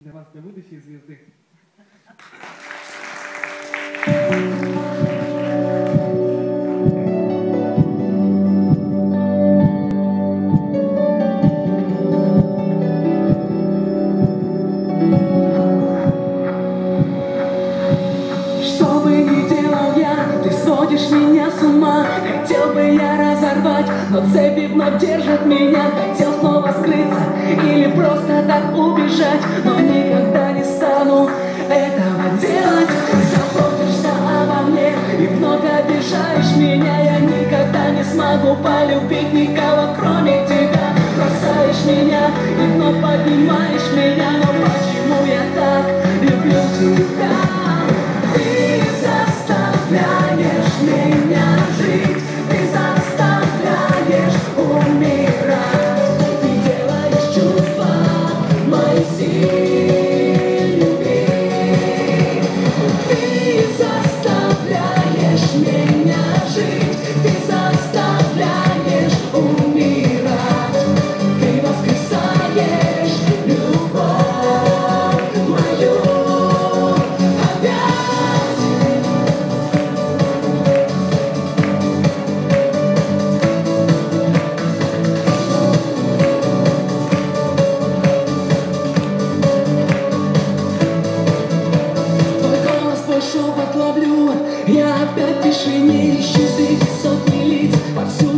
для вас, для будущей звезды. Что бы ни делал я, ты сводишь меня с ума Хотел бы я разорвать, но цепи вновь держат меня Хотел снова скрыться или просто так убежать Но никогда не смогу полюбить никого, кроме тебя. Бросаешь меня и вновь поднимаешь меня земли, исчезли сотни лиц повсюду.